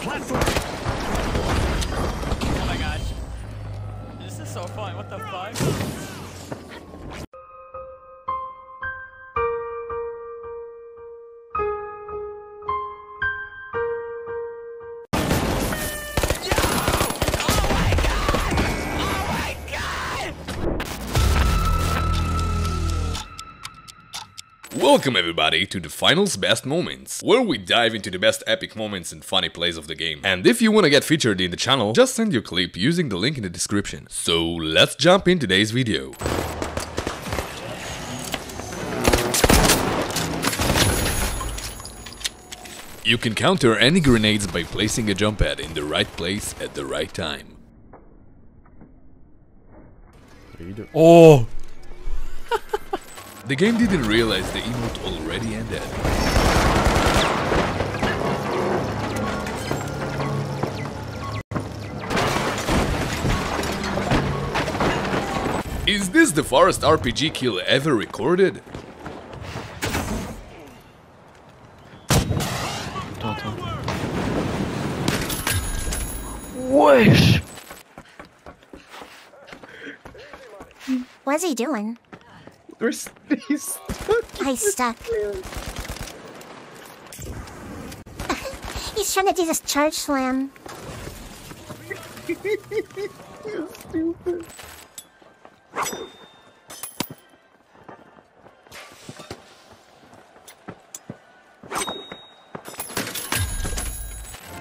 platform. Oh my gosh. This is so fun. What the fuck? Welcome everybody to the finals best moments, where we dive into the best epic moments and funny plays of the game. And if you wanna get featured in the channel, just send your clip using the link in the description. So let's jump in today's video. You can counter any grenades by placing a jump pad in the right place at the right time. Oh! The game didn't realize the emote already ended. Is this the farthest RPG kill ever recorded? Wish! What's he doing? We're st- he's stuck. He's stuck. He's trying to do this charge slam. Stupid.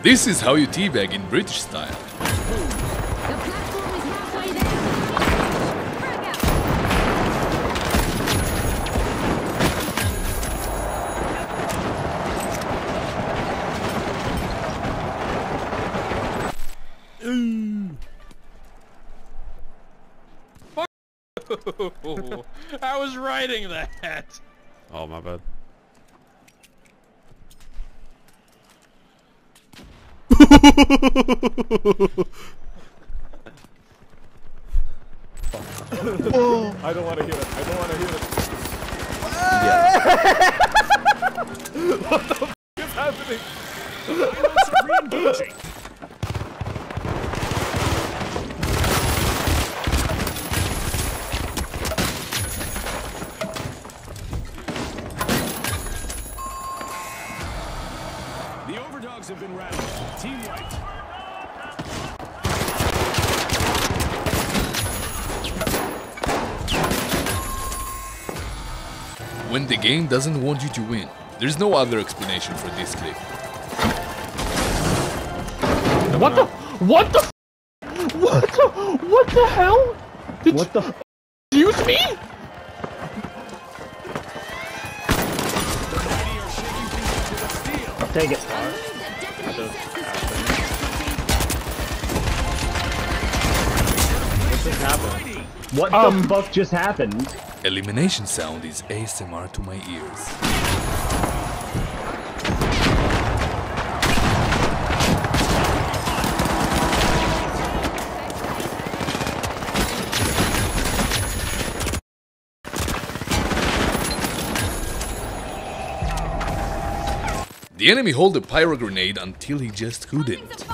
This is how you teabag in British style. I was writing that. Oh, my bad. I don't want to hear it. I don't want to hear it. What's When the game doesn't want you to win, there's no other explanation for this clip. What the? What the? What the? What the hell? Did What the? you use me? Mighty are shaking things up with a steel. Take it. A move that definitely sets the Just happened. What Um, the fuck just happened? Elimination sound is ASMR to my ears. The enemy hold the pyro grenade until he just couldn't.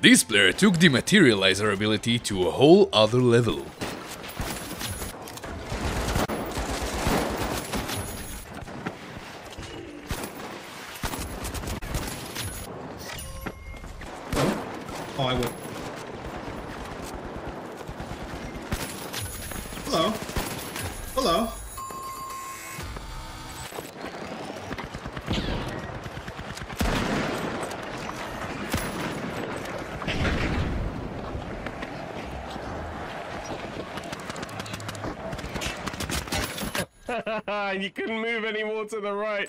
This player took the materializer ability to a whole other level. Oh, I will. Hello. Hello. you couldn't move any more to the right.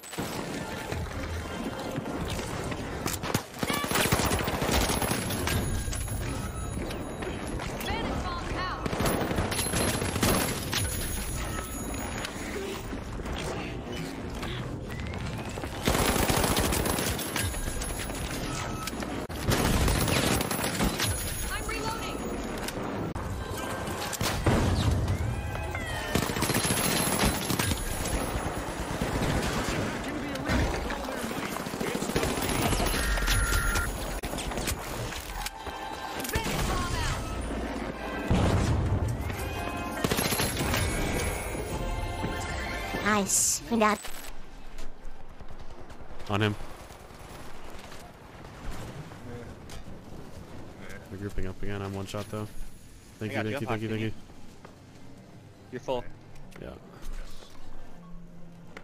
Nice. We got On him. We're grouping up again. I'm one shot though. Thank I you, thank you, you. thank you, thank you. You're full. Yeah.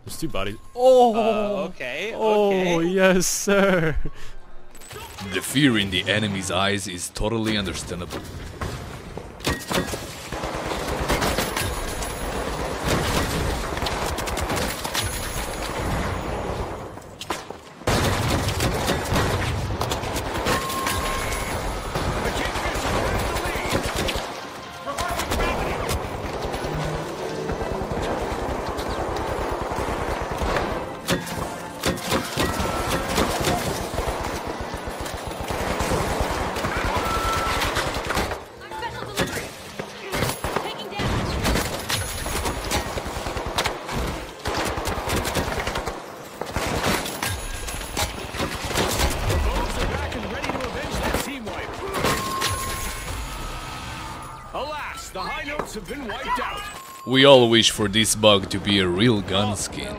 There's two bodies. Oh! Uh, okay, Oh, okay. yes, sir. The fear in the enemy's eyes is totally understandable. We all wish for this bug to be a real gun skin.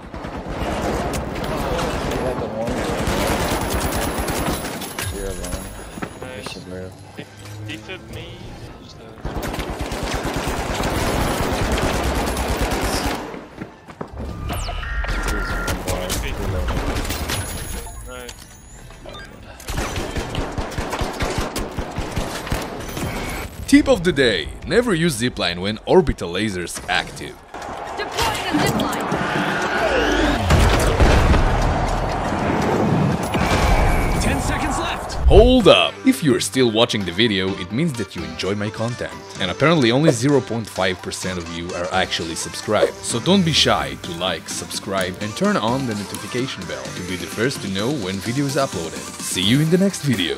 Tip of the day, never use zipline when orbital lasers active. Deploying a zipline. Ten seconds left. Hold up! If you're still watching the video, it means that you enjoy my content. And apparently only 0.5% of you are actually subscribed. So don't be shy to like, subscribe and turn on the notification bell to be the first to know when video is uploaded. See you in the next video.